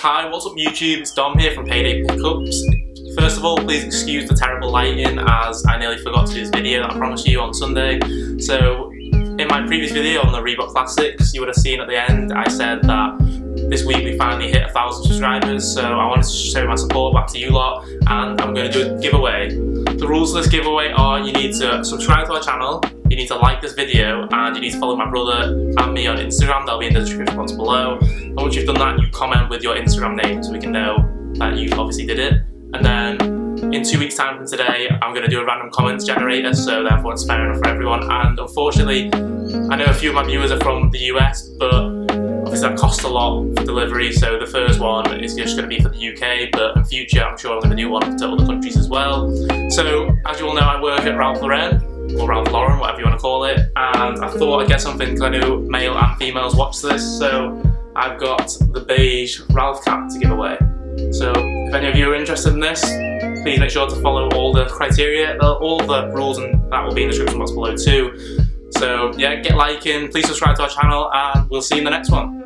Hi, what's up YouTube? It's Dom here from Payday Pickups. First of all, please excuse the terrible lighting as I nearly forgot to do this video that I promised you on Sunday. So, in my previous video on the Reebok Classics, you would have seen at the end I said that this week we finally hit a thousand subscribers, so I wanted to show my support back to you lot, and I'm going to do a giveaway. The rules of this giveaway are you need to subscribe to our channel, you need to like this video and you need to follow my brother and me on Instagram, they'll be in the description box below. And once you've done that, you comment with your Instagram name so we can know that you obviously did it. And then in two weeks time from today, I'm going to do a random comments generator, so therefore it's fair enough for everyone. And unfortunately, I know a few of my viewers are from the US, but obviously that costs a lot for delivery, so the first one is just going to be for the UK, but in future I'm sure I'm going to do one to other countries as well. So, as you all know, I work at Ralph Lauren, or Ralph Lauren, whatever you want to call it. And I thought I'd get something because I male and females watch this. So I've got the beige Ralph cap to give away. So if any of you are interested in this, please make sure to follow all the criteria, uh, all the rules, and that will be in the description box below too. So yeah, get liking, please subscribe to our channel, and we'll see you in the next one.